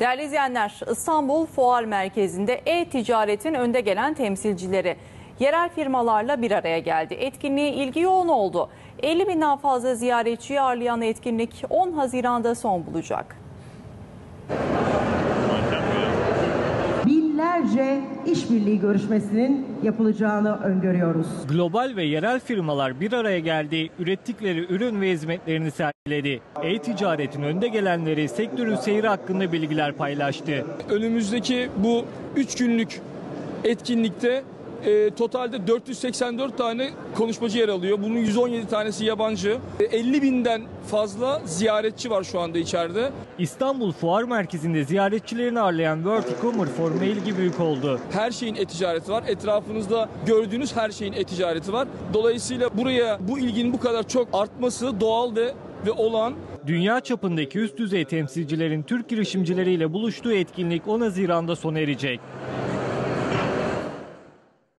Değerli izleyenler, İstanbul Fuar Merkezi'nde e-ticaretin önde gelen temsilcileri yerel firmalarla bir araya geldi. Etkinliğe ilgi yoğun oldu. 50 binden fazla ziyaretçiyi ağırlayan etkinlik 10 Haziran'da son bulacak. Binlerce işbirliği görüşmesinin yapılacağını öngörüyoruz. Global ve yerel firmalar bir araya geldi, ürettikleri ürün ve hizmetlerini sergiledi. E-ticaretin önde gelenleri sektörün seyri hakkında bilgiler paylaştı. önümüzdeki bu 3 günlük etkinlikte e, totalde 484 tane konuşmacı yer alıyor. Bunun 117 tanesi yabancı. E, 50 binden fazla ziyaretçi var şu anda içeride. İstanbul Fuar Merkezi'nde ziyaretçilerini ağırlayan World E-Commerce Forum'a ilgi büyük oldu. Her şeyin e-ticareti var. Etrafınızda gördüğünüz her şeyin e-ticareti var. Dolayısıyla buraya bu ilginin bu kadar çok artması doğal ve ve olağan. Dünya çapındaki üst düzey temsilcilerin Türk girişimcileriyle buluştuğu etkinlik 10 Haziran'da sona erecek.